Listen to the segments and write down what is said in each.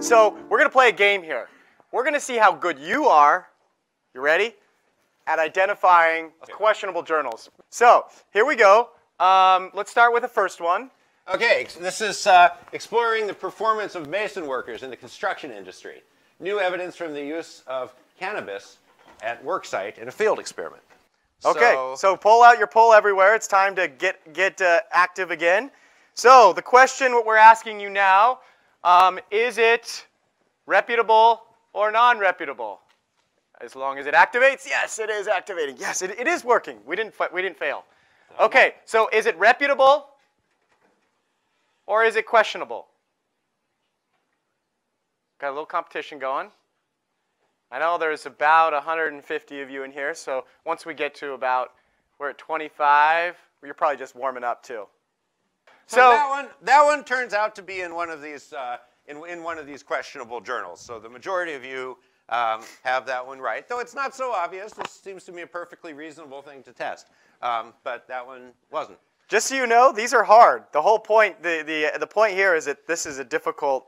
So we're going to play a game here. We're going to see how good you are. You ready? At identifying questionable journals. So here we go. Um, let's start with the first one. Okay, this is uh, exploring the performance of mason workers in the construction industry. New evidence from the use of cannabis at worksite in a field experiment. Okay, So- so pull out your Poll Everywhere. It's time to get get uh, active again. So the question, what we're asking you now, um, is it reputable or non-reputable? As long as it activates, yes, it is activating. Yes, it, it is working. We didn't we didn't fail. Okay, so is it reputable or is it questionable? Got a little competition going. I know there's about 150 of you in here, so once we get to about, we're at 25, you're probably just warming up too. So, So, that one, that one turns out to be in one of these, uh, in, in one of these questionable journals. So the majority of you um, have that one right, though it's not so obvious. This seems to me a perfectly reasonable thing to test, um, but that one wasn't. just so you know, these are hard. The whole point, the, the, the point here is that this is a difficult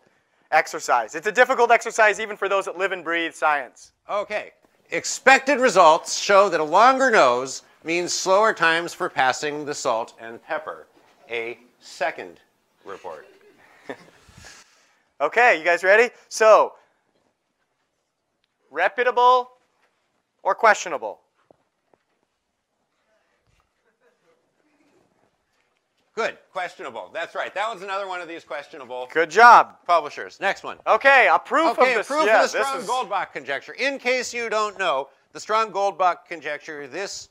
exercise. It's a difficult exercise even for those that live and breathe science. Okay. Expected results show that a longer nose means slower times for passing the salt and pepper. A second report. Okay, you guys ready? So, reputable or questionable? Good. Questionable. That's right. That was another one of these questionable Good job. publishers. Next one. Okay, a proof Okay, of a this. proof yeah, of the this strong is- Goldbach conjecture. In case you don't know, the strong Goldbach conjecture, this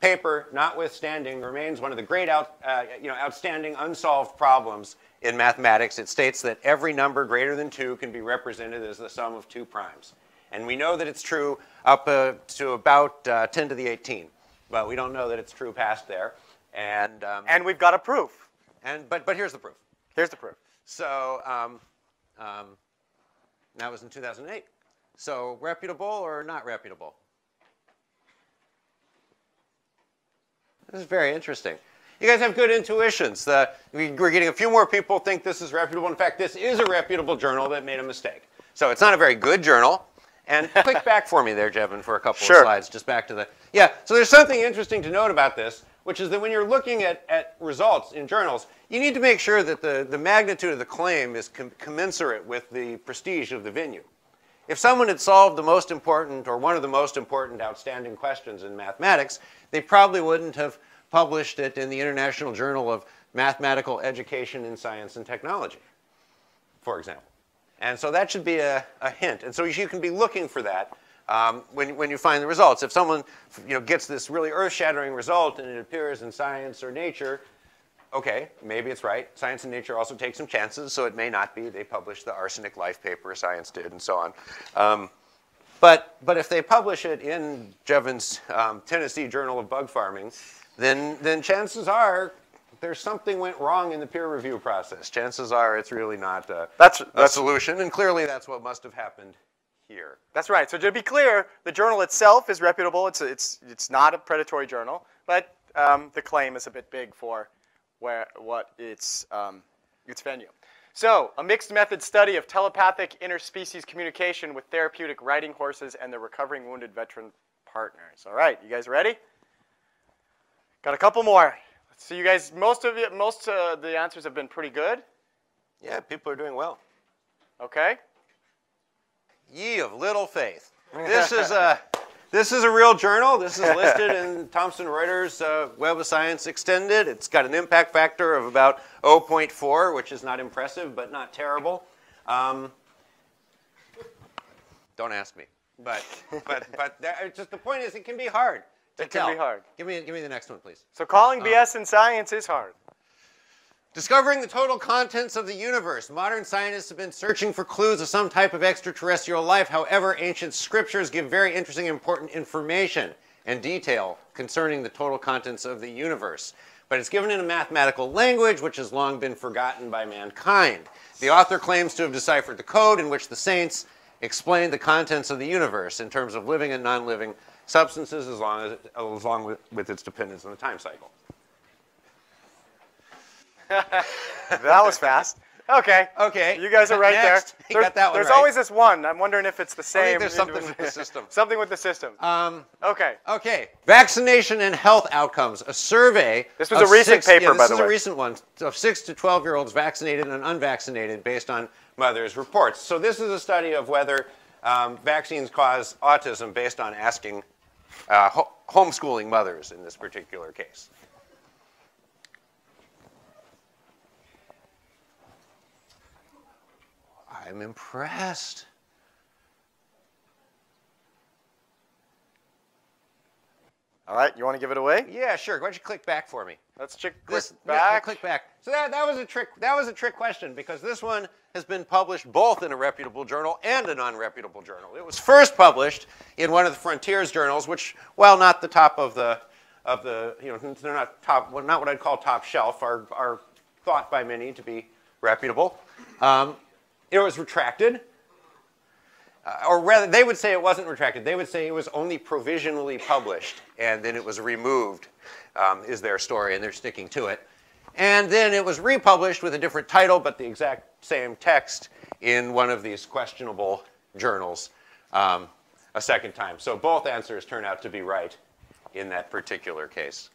paper, notwithstanding, remains one of the great out, uh, you know, outstanding unsolved problems in mathematics. It states that every number greater than 2 can be represented as the sum of two primes. And we know that it's true up uh, to about uh, 10 to the 18, but we don't know that it's true past there. And, um, And we've got a proof. and, but, but here's the proof. Here's the proof. So um, um, that was in 2008. So reputable or not reputable? This is very interesting. You guys have good intuitions. The, we- we're getting a few more people think this is reputable. In fact, this is a reputable journal that made a mistake. So it's not a very good journal. And click back for me there, Jevin, for a couple Sure. of slides, just back to the. Yeah, so there's something interesting to note about this, which is that when you're looking at, at results in journals, you need to make sure that the, the magnitude of the claim is com- commensurate with the prestige of the venue. If someone had solved the most important or one of the most important outstanding questions in mathematics, they probably wouldn't have published it in the International Journal of Mathematical Education in Science and Technology, for example. And so that should be a, a hint. And so you can be looking for that um, when, when you find the results. If someone you know, gets this really earth-shattering result and it appears in Science or Nature, okay, maybe it's right. Science and Nature also take some chances, so it may not be. They published the arsenic life paper, Science did, and so on. Um, but, but if they publish it in Jevin's um, Tennessee Journal of Bug Farming, then, then chances are there's something went wrong in the peer review process. Chances are it's really not a, That's- a that's- solution, and clearly that's what must have happened here. That's right. So to be clear, the journal itself is reputable. It's, it's, it's not a predatory journal, but um, the claim is a bit big for where, what its, um, its venue. So a mixed method study of telepathic interspecies communication with therapeutic riding horses and their recovering wounded veteran partners. All right, you guys ready? Got a couple more. So you guys, most of you, most uh, the answers have been pretty good. Yeah, people are doing well. Okay. Ye of little faith. This is a this is a real journal. This is listed in Thomson Reuters uh, Web of Science Extended. It's got an impact factor of about 0.4, which is not impressive, but not terrible. Um, don't ask me. But but but there, just the point is, it can be hard. To It can be hard. Give me give me the next one, please. So calling BS in science is hard. Discovering the total contents of the universe. Modern scientists have been searching for clues of some type of extraterrestrial life. However, ancient scriptures give very interesting, important information and detail concerning the total contents of the universe. But it's given in a mathematical language which has long been forgotten by mankind. The author claims to have deciphered the code in which the saints explained the contents of the universe in terms of living and non living substances, as long as, as long with, with its dependence on the time cycle. That was fast. Okay. Okay. You guys are right Next. there. There- got that one There's right. always this one. I'm wondering if it's the same. there's something with the system. something with the system. Um, okay. Okay, vaccination and health outcomes. A survey. This was a recent six- paper, yeah, by the way. This is a recent one of six to twelve year olds vaccinated and unvaccinated, based on mothers' reports. So this is a study of whether um, vaccines cause autism, based on asking uh, ho- homeschooling mothers in this particular case. I'm impressed. All right. You want to give it away? Yeah, sure. Why don't you click back for me? Let's check This click yeah, back. click back. So that, that was a trick. That was a trick question because this one has been published both in a reputable journal and a non-reputable journal. It was first published in one of the Frontiers journals, which, while not the top of the of the you know they're not top, well, not what I'd call top shelf, are are thought by many to be reputable. Um, it was retracted. Uh, or rather, they would say it wasn't retracted. They would say it was only provisionally published, and then it was removed, um, is their story, and they're sticking to it. And then it was republished with a different title, but the exact same text in one of these questionable journals um, a second time. So both answers turn out to be right in that particular case.